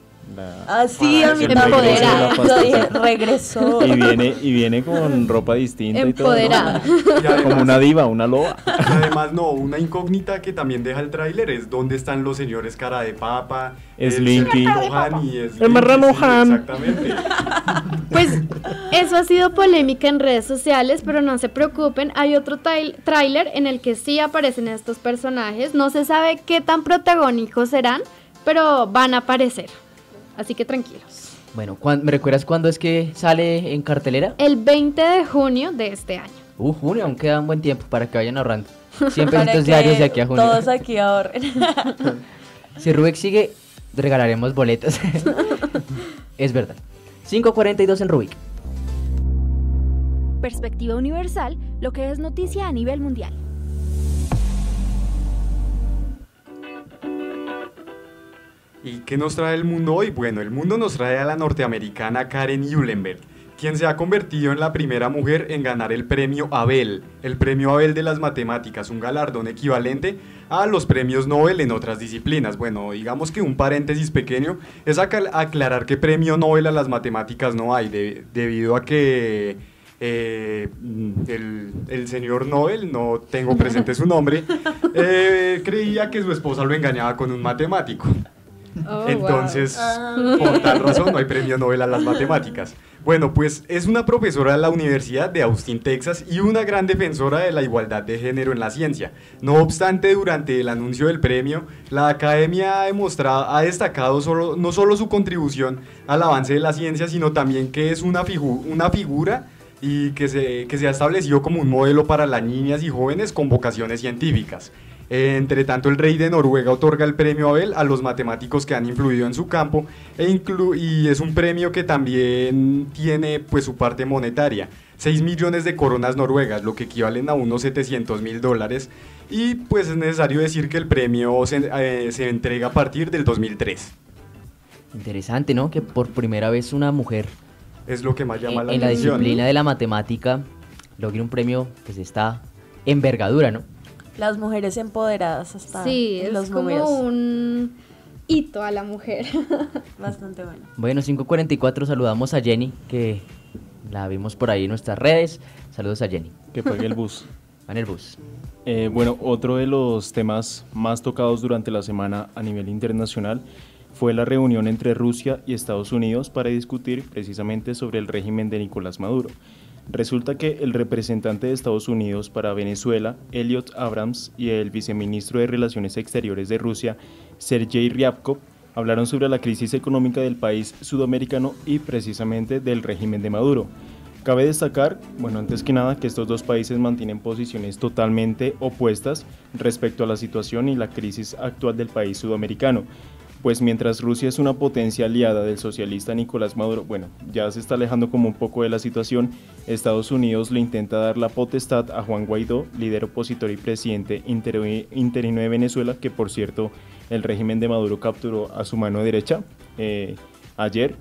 [SPEAKER 6] Ah, sí, a mí también. regresó.
[SPEAKER 7] Y viene, y viene con ropa distinta
[SPEAKER 2] Empoderada.
[SPEAKER 7] y todo. Como una diva, una loba.
[SPEAKER 4] Y además, no, una incógnita que también deja el tráiler es dónde están los señores cara de papa.
[SPEAKER 7] Slinky.
[SPEAKER 4] El
[SPEAKER 6] marrano
[SPEAKER 4] Exactamente.
[SPEAKER 2] Pues eso ha sido polémica en redes sociales, pero no se preocupen, hay otro tráiler en el que sí aparecen estos personajes. No se sabe qué tan protagónicos serán, pero van a aparecer. Así que tranquilos.
[SPEAKER 3] Bueno, ¿me recuerdas cuándo es que sale en cartelera?
[SPEAKER 2] El 20 de junio de este año.
[SPEAKER 3] Uh, junio, aún queda un buen tiempo para que vayan ahorrando. Siempre estos diarios de aquí a junio.
[SPEAKER 6] Todos aquí ahorren.
[SPEAKER 3] si Rubek sigue, regalaremos boletas. es verdad. 5.42 en Rubik.
[SPEAKER 20] Perspectiva Universal, lo que es noticia a nivel mundial.
[SPEAKER 4] ¿Y qué nos trae el mundo hoy? Bueno, el mundo nos trae a la norteamericana Karen Eulenberg, quien se ha convertido en la primera mujer en ganar el premio Abel, el premio Abel de las matemáticas, un galardón equivalente a los premios Nobel en otras disciplinas. Bueno, digamos que un paréntesis pequeño es aclarar que premio Nobel a las matemáticas no hay, debido a que eh, el, señor Nobel, no tengo presente su nombre, eh, creía que su esposa lo engañaba con un matemático. Oh, Entonces, ah. por tal razón no hay premio Nobel a las matemáticas. Bueno, pues es una profesora de la Universidad de Austin, Texas y una gran defensora de la igualdad de género en la ciencia. No obstante, durante el anuncio del premio, la academia ha, demostrado, ha destacado solo, no solo su contribución al avance de la ciencia, sino también que es una, una figura y que se, que se ha establecido como un modelo para las niñas y jóvenes con vocaciones científicas. Entre tanto, el rey de Noruega otorga el premio Abel a los matemáticos que han influido en su campo e y es un premio que también tiene pues su parte monetaria. 6 millones de coronas noruegas, lo que equivalen a unos 700 mil dólares. Y pues es necesario decir que el premio se, eh, se entrega a partir del 2003.
[SPEAKER 3] Interesante, ¿no? Que por primera vez una mujer
[SPEAKER 4] es lo que más llama la
[SPEAKER 3] atención. En la disciplina de la matemática logre un premio que se está envergadura, ¿no?
[SPEAKER 6] Las mujeres empoderadas hasta
[SPEAKER 5] sí, es como un hito a la mujer.
[SPEAKER 6] Bastante bueno.
[SPEAKER 3] Bueno, 5.44 saludamos a Jenny, que la vimos por ahí en nuestras redes. Saludos a Jenny.
[SPEAKER 7] Que pague el bus.
[SPEAKER 3] Va en el bus.
[SPEAKER 7] Eh, bueno, otro de los temas más tocados durante la semana a nivel internacional fue la reunión entre Rusia y Estados Unidos para discutir precisamente sobre el régimen de Nicolás Maduro. Resulta que el representante de Estados Unidos para Venezuela, Elliot Abrams, y el viceministro de Relaciones Exteriores de Rusia, Sergei Ryabkov, hablaron sobre la crisis económica del país sudamericano y precisamente del régimen de Maduro. Cabe destacar, bueno, antes que nada, que estos dos países mantienen posiciones totalmente opuestas respecto a la situación y la crisis actual del país sudamericano pues mientras Rusia es una potencia aliada del socialista Nicolás Maduro, bueno, ya se está alejando como un poco de la situación, Estados Unidos le intenta dar la potestad a Juan Guaidó, líder opositor y presidente interino de Venezuela, que por cierto el régimen de Maduro capturó a su mano derecha eh, ayer.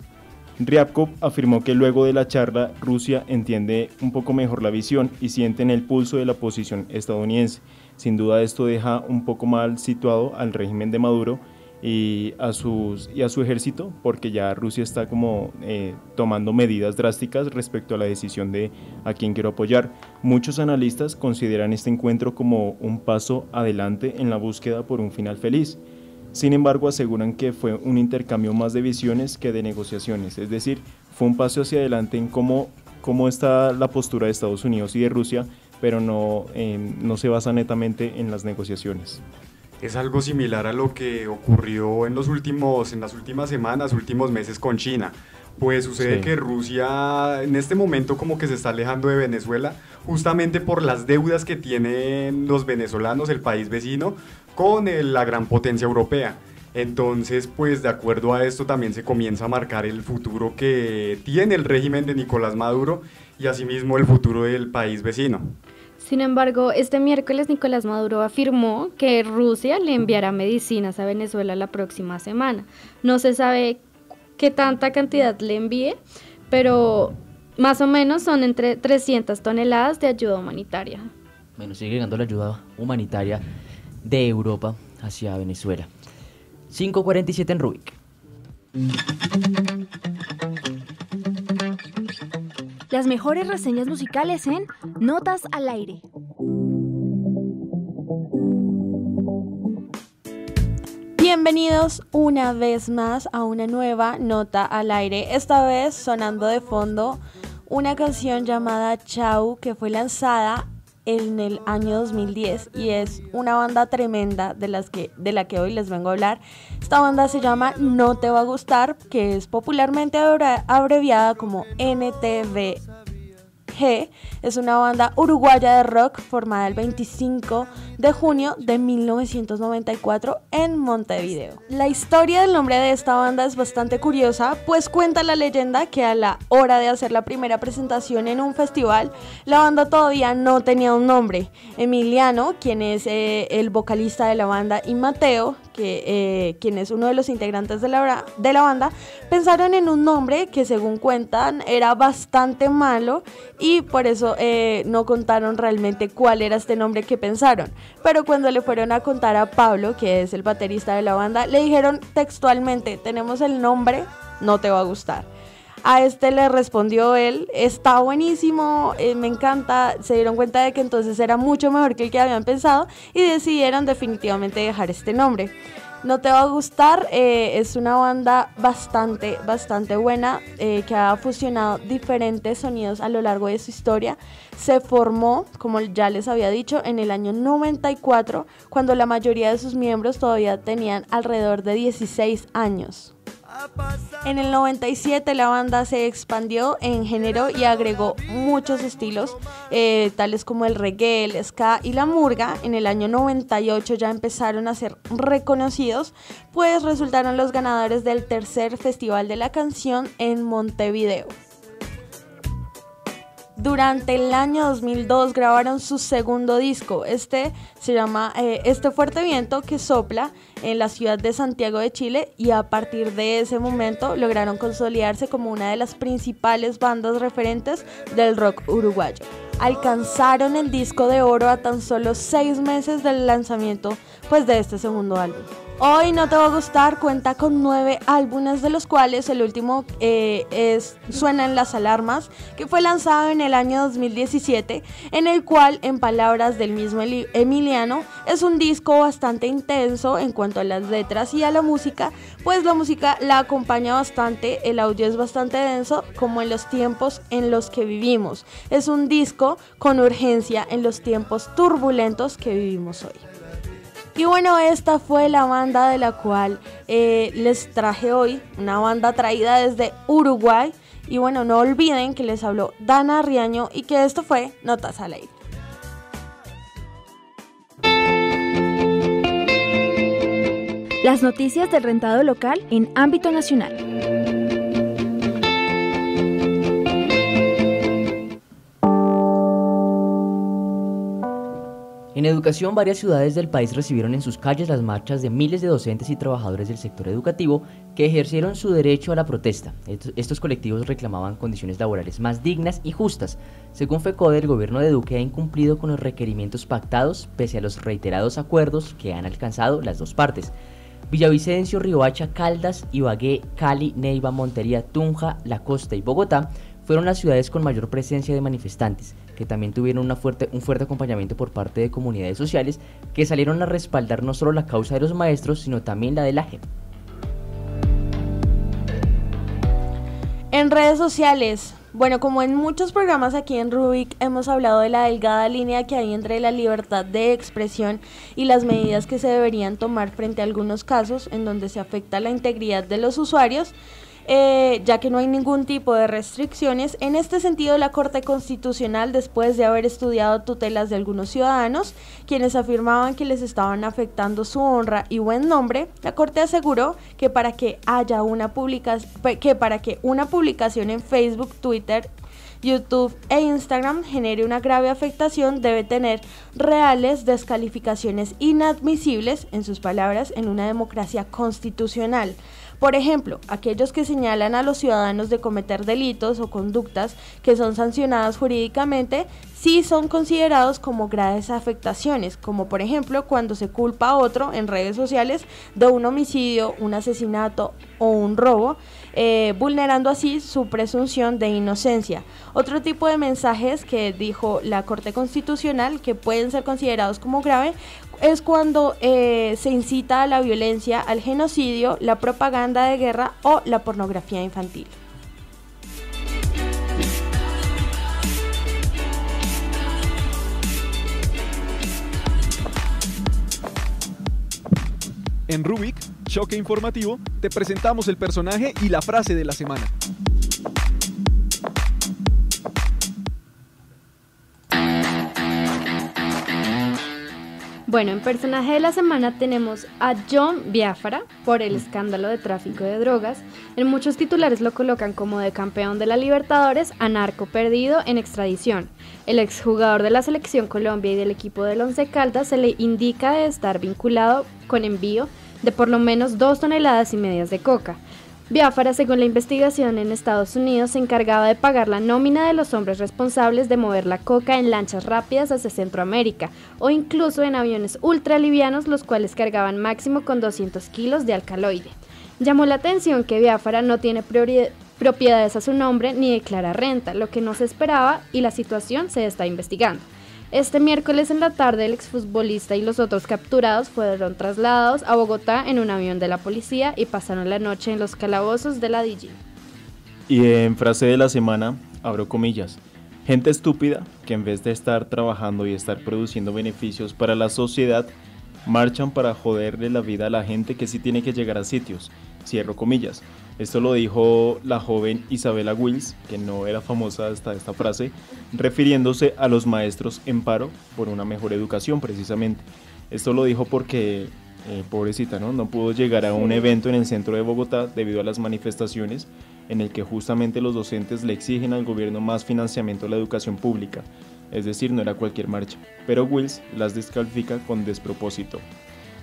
[SPEAKER 7] Ryabkov afirmó que luego de la charla Rusia entiende un poco mejor la visión y siente en el pulso de la posición estadounidense. Sin duda esto deja un poco mal situado al régimen de Maduro, y a, sus, y a su ejército, porque ya Rusia está como eh, tomando medidas drásticas respecto a la decisión de a quién quiero apoyar. Muchos analistas consideran este encuentro como un paso adelante en la búsqueda por un final feliz. Sin embargo, aseguran que fue un intercambio más de visiones que de negociaciones, es decir, fue un paso hacia adelante en cómo, cómo está la postura de Estados Unidos y de Rusia, pero no, no se basa netamente en las negociaciones
[SPEAKER 4] es algo similar a lo que ocurrió en, los últimos, en las últimas semanas, últimos meses con China. Pues sucede que Rusia en este momento como que se está alejando de Venezuela justamente por las deudas que tienen los venezolanos, el país vecino, con la gran potencia europea. Entonces, pues de acuerdo a esto también se comienza a marcar el futuro que tiene el régimen de Nicolás Maduro y asimismo el futuro del país vecino.
[SPEAKER 5] Sin embargo, este miércoles Nicolás Maduro afirmó que Rusia le enviará medicinas a Venezuela la próxima semana. No se sabe qué tanta cantidad le envíe, pero más o menos son entre 300 toneladas de ayuda humanitaria.
[SPEAKER 3] Bueno, sigue llegando la ayuda humanitaria de Europa hacia Venezuela. 547 en Rubik.
[SPEAKER 20] Las mejores reseñas musicales en Notas al Aire.
[SPEAKER 6] Bienvenidos una vez más a una nueva nota al aire, esta vez sonando de fondo una canción llamada Chau que fue lanzada en el año 2010 y es una banda tremenda de, las que, de la que hoy les vengo a hablar. Esta banda se llama No Te Va a Gustar, que es popularmente abreviada como NTV G es una banda uruguaya de rock formada el 25 de junio de 1994 en Montevideo. La historia del nombre de esta banda es bastante curiosa, pues cuenta la leyenda que a la hora de hacer la primera presentación en un festival, la banda todavía no tenía un nombre. Emiliano, quien es eh, el vocalista de la banda, y Mateo, que, eh, quien es uno de los integrantes de la, de la banda, pensaron en un nombre que según cuentan era bastante malo y por eso eh, no contaron realmente cuál era este nombre que pensaron. Pero cuando le fueron a contar a Pablo, que es el baterista de la banda, le dijeron textualmente, tenemos el nombre, no te va a gustar. A este le respondió él, está buenísimo, eh, me encanta, se dieron cuenta de que entonces era mucho mejor que el que habían pensado y decidieron definitivamente dejar este nombre. No te va a gustar, eh, es una banda bastante, bastante buena eh, que ha fusionado diferentes sonidos a lo largo de su historia. Se formó, como ya les había dicho, en el año 94, cuando la mayoría de sus miembros todavía tenían alrededor de 16 años. En el 97 la banda se expandió en género y agregó muchos estilos, eh, tales como el reggae, el ska y la murga. En el año 98 ya empezaron a ser reconocidos, pues resultaron los ganadores del tercer Festival de la Canción en Montevideo. Durante el año 2002 grabaron su segundo disco. Este se llama eh, Este fuerte viento que sopla en la ciudad de Santiago de Chile y a partir de ese momento lograron consolidarse como una de las principales bandas referentes del rock uruguayo. Alcanzaron el disco de oro a tan solo seis meses del lanzamiento pues, de este segundo álbum. Hoy no te va a gustar, cuenta con nueve álbumes de los cuales el último eh, es Suenan las alarmas, que fue lanzado en el año 2017, en el cual, en palabras del mismo Emiliano, es un disco bastante intenso en cuanto a las letras y a la música, pues la música la acompaña bastante, el audio es bastante denso, como en los tiempos en los que vivimos. Es un disco con urgencia en los tiempos turbulentos que vivimos hoy. Y bueno, esta fue la banda de la cual eh, les traje hoy, una banda traída desde Uruguay. Y bueno, no olviden que les habló Dana Riaño y que esto fue Notas al aire.
[SPEAKER 20] Las noticias del rentado local en ámbito nacional.
[SPEAKER 3] En educación, varias ciudades del país recibieron en sus calles las marchas de miles de docentes y trabajadores del sector educativo que ejercieron su derecho a la protesta. Estos colectivos reclamaban condiciones laborales más dignas y justas. Según FECODE, el gobierno de Duque ha incumplido con los requerimientos pactados pese a los reiterados acuerdos que han alcanzado las dos partes. Villavicencio, Riohacha, Caldas, Ibagué, Cali, Neiva, Montería, Tunja, La Costa y Bogotá fueron las ciudades con mayor presencia de manifestantes, que también tuvieron una fuerte, un fuerte acompañamiento por parte de comunidades sociales que salieron a respaldar no solo la causa de los maestros, sino también la de la JEP.
[SPEAKER 6] En redes sociales, bueno, como en muchos programas aquí en Rubik hemos hablado de la delgada línea que hay entre la libertad de expresión y las medidas que se deberían tomar frente a algunos casos en donde se afecta la integridad de los usuarios, eh, ya que no hay ningún tipo de restricciones. En este sentido, la Corte Constitucional, después de haber estudiado tutelas de algunos ciudadanos, quienes afirmaban que les estaban afectando su honra y buen nombre, la Corte aseguró que para que haya una publicación, que para que una publicación en Facebook, Twitter, YouTube e Instagram genere una grave afectación debe tener reales descalificaciones inadmisibles, en sus palabras, en una democracia constitucional. Por ejemplo, aquellos que señalan a los ciudadanos de cometer delitos o conductas que son sancionadas jurídicamente, sí son considerados como graves afectaciones, como por ejemplo cuando se culpa a otro en redes sociales de un homicidio, un asesinato o un robo, eh, vulnerando así su presunción de inocencia. Otro tipo de mensajes que dijo la Corte Constitucional que pueden ser considerados como grave es cuando eh, se incita a la violencia, al genocidio, la propaganda de guerra o la pornografía infantil.
[SPEAKER 1] En Rubik, Choque Informativo, te presentamos el personaje y la frase de la semana.
[SPEAKER 5] Bueno, en personaje de la semana tenemos a John Biafra por el escándalo de tráfico de drogas. En muchos titulares lo colocan como de campeón de la Libertadores a narco perdido en extradición. El exjugador de la selección Colombia y del equipo del Once Caldas se le indica de estar vinculado con envío de por lo menos dos toneladas y medias de coca. Biafara, según la investigación en Estados Unidos, se encargaba de pagar la nómina de los hombres responsables de mover la coca en lanchas rápidas hacia Centroamérica o incluso en aviones ultralivianos, los cuales cargaban máximo con 200 kilos de alcaloide. Llamó la atención que Biafara no tiene propiedades a su nombre ni declara renta, lo que no se esperaba y la situación se está investigando. Este miércoles en la tarde el exfutbolista y los otros capturados fueron trasladados a Bogotá en un avión de la policía y pasaron la noche en los calabozos de la DG.
[SPEAKER 7] Y en frase de la semana, abro comillas, gente estúpida que en vez de estar trabajando y estar produciendo beneficios para la sociedad, marchan para joderle la vida a la gente que sí tiene que llegar a sitios. Cierro comillas. Esto lo dijo la joven Isabela Wills, que no era famosa hasta esta frase, refiriéndose a los maestros en paro por una mejor educación precisamente. Esto lo dijo porque, eh, pobrecita, ¿no? no pudo llegar a un evento en el centro de Bogotá debido a las manifestaciones en el que justamente los docentes le exigen al gobierno más financiamiento a la educación pública, es decir, no era cualquier marcha, pero Wills las descalifica con despropósito.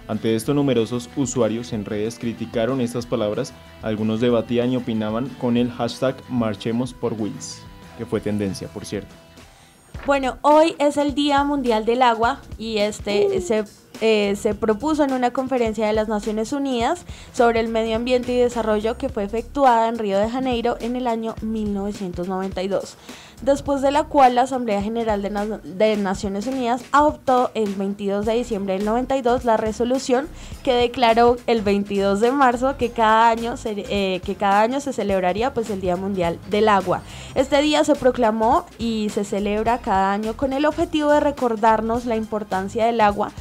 [SPEAKER 7] Ante esto, numerosos usuarios en redes criticaron estas palabras, algunos debatían y opinaban con el hashtag Marchemos por Wills, que fue tendencia, por cierto.
[SPEAKER 6] Bueno, hoy es el Día Mundial del Agua y este se eh, se propuso en una conferencia de las Naciones Unidas sobre el medio ambiente y desarrollo que fue efectuada en Río de Janeiro en el año 1992 después de la cual la Asamblea General de, Naciones Unidas adoptó el 22 de diciembre del 92 la resolución que declaró el 22 de marzo que cada año se, eh, que cada año se celebraría pues el Día Mundial del Agua. Este día se proclamó y se celebra cada año con el objetivo de recordarnos la importancia del agua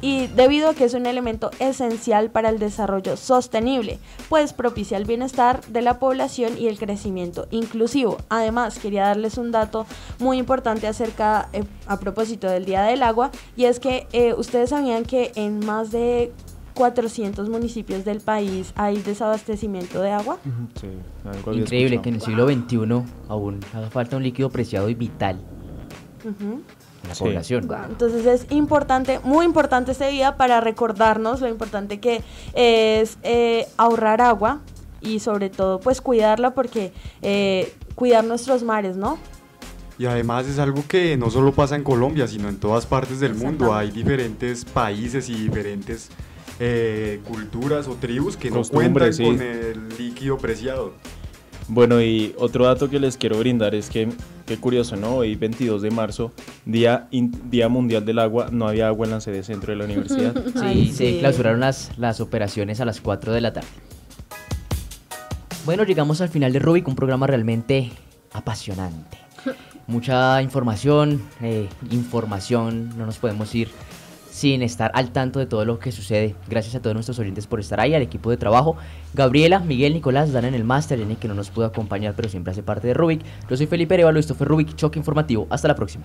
[SPEAKER 6] y debido a que es un elemento esencial para el desarrollo sostenible, pues propicia el bienestar de la población y el crecimiento inclusivo. Además, quería darles un dato muy importante acerca, eh, a propósito del Día del Agua, y es que eh, ustedes sabían que en más de 400 municipios del país hay desabastecimiento de agua.
[SPEAKER 3] Increíble que en el siglo XXI aún haga falta un líquido preciado y vital la población.
[SPEAKER 6] Entonces es importante, muy importante este día para recordarnos lo importante que es eh, ahorrar agua y sobre todo pues cuidarla porque eh, cuidar nuestros mares, ¿no?
[SPEAKER 4] Y además es algo que no solo pasa en Colombia, sino en todas partes del mundo. Hay diferentes países y diferentes eh, culturas o tribus que no cuentan con el líquido preciado.
[SPEAKER 7] Bueno, y otro dato que les quiero brindar es que, qué curioso, ¿no? Hoy 22 de marzo, Día, día Mundial del Agua, no había agua en la sede centro de la universidad.
[SPEAKER 3] Sí, se clausuraron las, las operaciones a las 4 de la tarde. Bueno, llegamos al final de Rubik, un programa realmente apasionante. Mucha información, eh, información, no nos podemos ir sin estar al tanto de todo lo que sucede. Gracias a todos nuestros oyentes por estar ahí, al equipo de trabajo. Gabriela, Miguel, Nicolás dan en el máster, en el que no nos pudo acompañar, pero siempre hace parte de Rubik. Yo soy Felipe Arevalo, esto fue Rubik, Choque Informativo. Hasta la próxima.